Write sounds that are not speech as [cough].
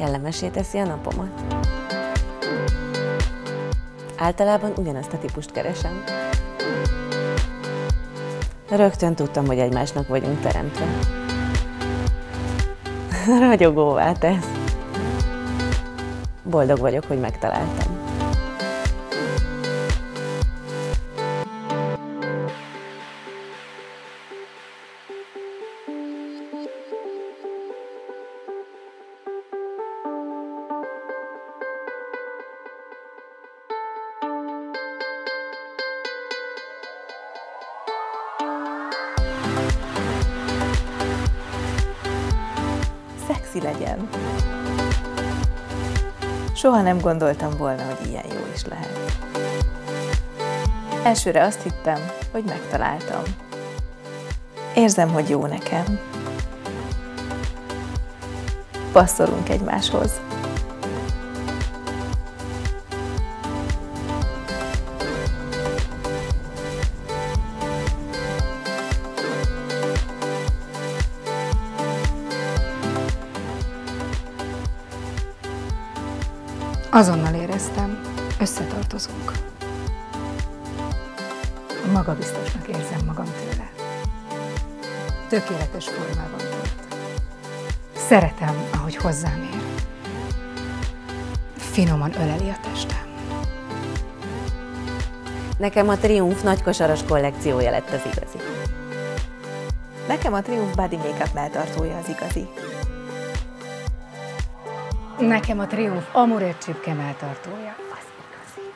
kellemesé teszi a napomat. Általában ugyanazt a típust keresem. Rögtön tudtam, hogy egymásnak vagyunk teremtve. [laughs] Ragyogóvá tesz. Boldog vagyok, hogy megtaláltam. Szexi legyen. Soha nem gondoltam volna, hogy ilyen jó is lehet. Elsőre azt hittem, hogy megtaláltam. Érzem, hogy jó nekem. Passzolunk egymáshoz. Azonnal éreztem, összetartozunk. Magabiztosnak érzem magam tőle. Tökéletes formában volt. Szeretem, ahogy hozzám ér. Finoman öleli a testem. Nekem a Triumph nagykosaras kollekciója lett az igazi. Nekem a Triumph Body Makeup melltartója az igazi. Nekem a triumf Amuret csipke melltartója az igazi.